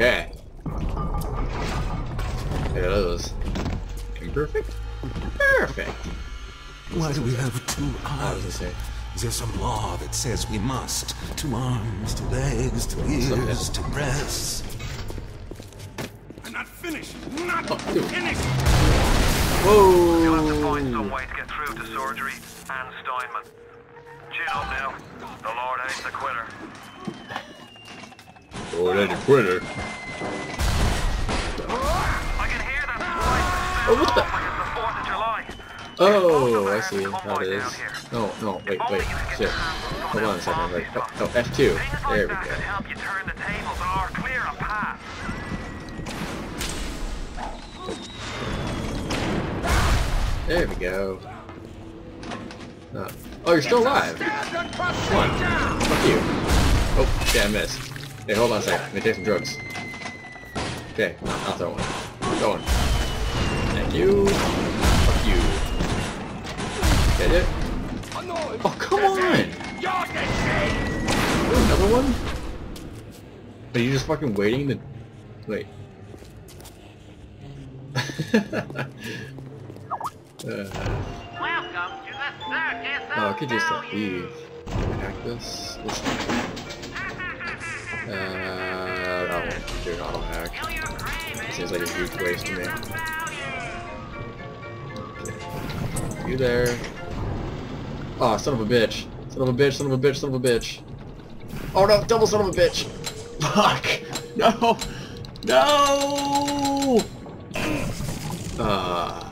Okay. There it is. Imperfect? Perfect. Why do we have two How does it eyes? say? Is there some law that says we must? Two arms, two legs, two ears, two breasts. I'm not finished. Not Oh, dude. finished. You'll have to find some way to get through to surgery and Steinman. Chin up now. The Lord hates a quitter. Oh, that's a quitter. I can hear that slide. Oh, what the- it's the 4th of July. Oh, I see how it is. No, no, wait, wait, shit. Hold on a second, wait. Oh, oh, F2. There we go. can help you turn the tables or clear a path. There we go. No. Oh, you're still alive. Come on. Fuck you. Oh, shit, I missed. Hey, hold on a second. Let me take some drugs. Okay, I'll throw one. Go on. Thank you. Fuck you. Get it? Oh, come on! Another one? Are you just fucking waiting to... Wait. uh... Welcome to the circus Oh, I could just leave. Hack this. This uh, that won't do an auto hack. Seems like a huge waste to me. Okay. You there? Oh, son of a bitch! Son of a bitch! Son of a bitch! Son of a bitch! Oh no! Double son of a bitch! Fuck! No! No! Ah.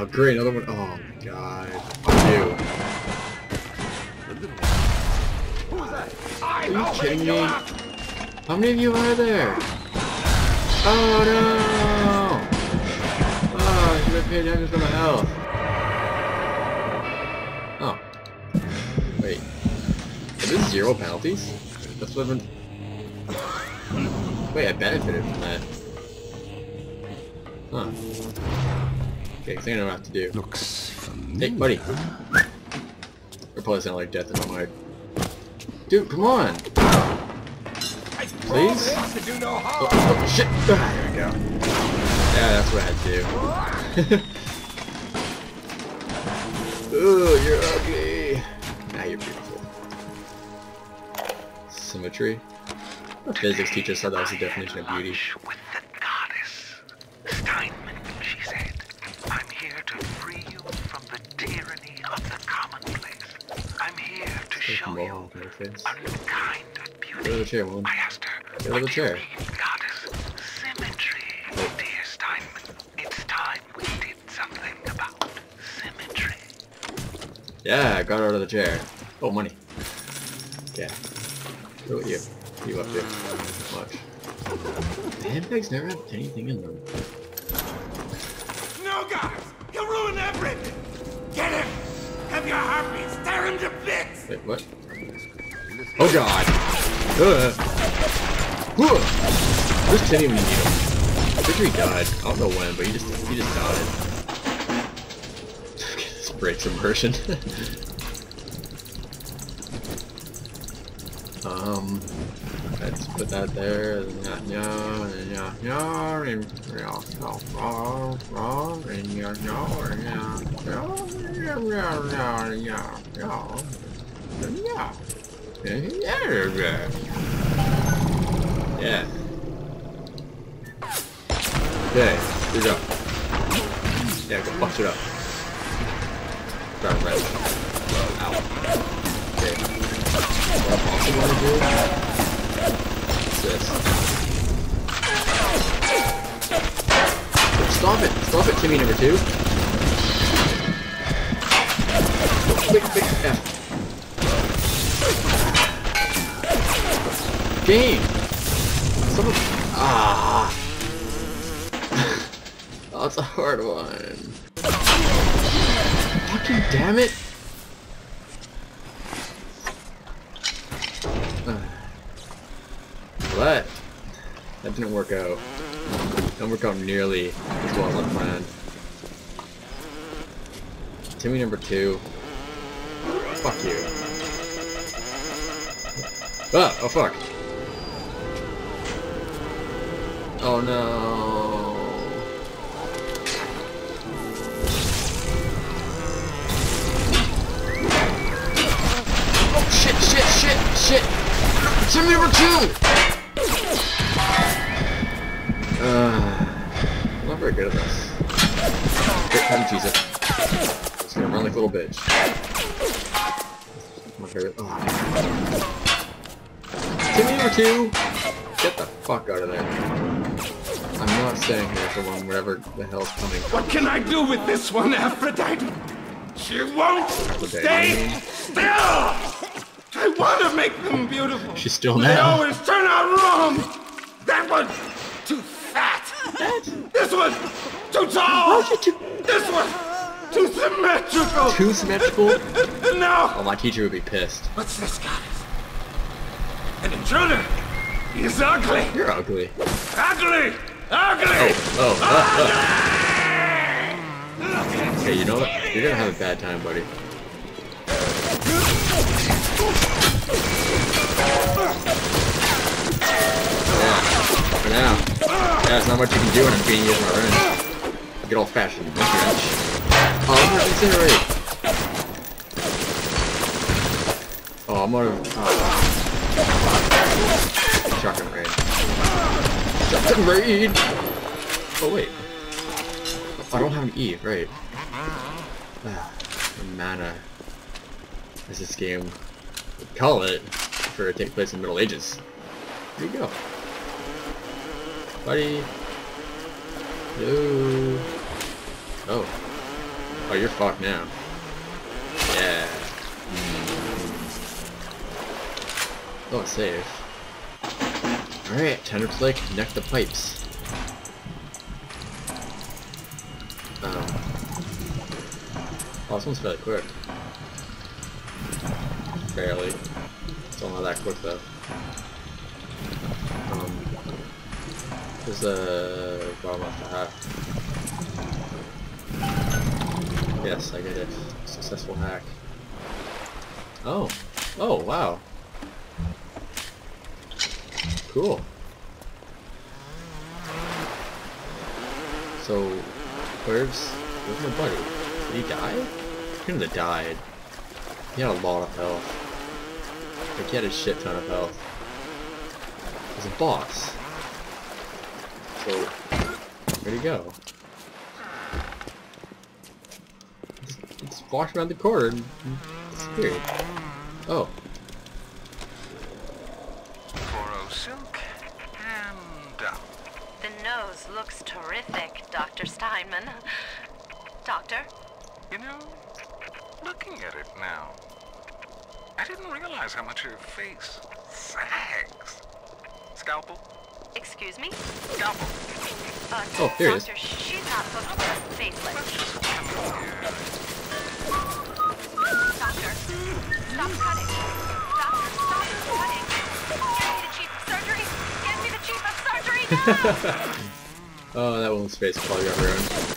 Oh, great, another one. Oh, my God. Fuck you. Are you kidding me? How many of you are there? Oh, no! Oh, I should have paid attention to my health. Oh. Wait. Is this zero penalties? That's what I've been... Wait, I benefited from that. Huh. Okay, I think I know what I have to do. Looks familiar. Hey, buddy. You're probably sound like death in my heart. Dude, come on! Please? Oh, oh, shit! Ah, there we go. Yeah, that's what I had to do. Ooh, you're ugly! Now you're beautiful. Symmetry? Our physics teacher said that was the definition of beauty. Show you Ball, no face. a new kind of Go to the chair, woman. I asked her, Go to the what do you chair. goddess? Symmetry, dear Steinman. It's time we did something about symmetry. Yeah, I got out of the chair. Oh, money. Yeah. What about you? What you up to? Much. Handbags never have anything in them. No, guys! He'll ruin everything! Get him! Have your harpies tear him to bits! Wait, what? Oh god! Ugh. Ugh. This didn't even need him. He died. I don't know when, but he just he just died. this breaks immersion. um let's put that there. Yeah, yeah, yeah, yeah, and yeah, yeah. Okay, go bust it up. Right, right. Ow. Okay. I also want to do is this. Stop it! Stop it, Timmy number two! Game! Ah! That's a hard one. Fucking damn it! But that didn't work out. Didn't work out nearly as well as I planned. Timmy number two. Fuck you. Ah, oh fuck. Oh no. Oh shit, shit, shit, shit! Me number two! Uh, not very good at this. Great time it. Just gonna run like a little bitch. My favorite. Oh. Timmy number two! Get the fuck out of there. I'm not staying here for one, whatever the hell's coming. What can I do with this one, Aphrodite? She won't stay still! I want to make them beautiful. She's still They now. always turn out wrong! That one's too fat! This one's too tall! This one's too symmetrical! Too symmetrical? No! Oh, my teacher would be pissed. What's this, goddess? An intruder! He's ugly! You're ugly. Ugly! Ugly! Oh, uh. Okay, you know what? You're gonna have a bad time, buddy. Yeah, for now. Yeah, there's not much you can do when I'm being used my wrench. Get old fashioned monkey. Oh, I'm gonna incinerate! Oh, I'm gonna... Oh. Shotgun raid. Shotgun raid! Oh, wait. I don't have an E, right. Ah, the mana. As this game would call it, for it to take place in the Middle Ages. There you go. Buddy. Hello. Oh. Oh, you're fucked now. Yeah. Mm. Oh, save. Alright, time to play Connect the Pipes. Um, oh, this one's fairly quick. Barely. Still not that quick though. Um, there's a bomb left a half. Yes, I did it. Successful hack. Oh. Oh, wow. Cool. So, where's, where's my buddy? Did he die? He couldn't have died. He had a lot of health. Like, he had a shit ton of health. He's a boss. So, where'd he go? Just, just walked around the corner and disappeared. Oh. Looks terrific, Dr. Steinman. Doctor? You know, looking at it now, I didn't realize how much your face sags. Scalpel? Excuse me? Scalpel. Uh, Oh, here it is. Doctor, she's not booked for a facelift. Let's just come in here. Doctor, stop cutting. Doctor, stop cutting. Get me the chief of surgery. Get me the chief of surgery now! Oh, that woman's face probably got ruined.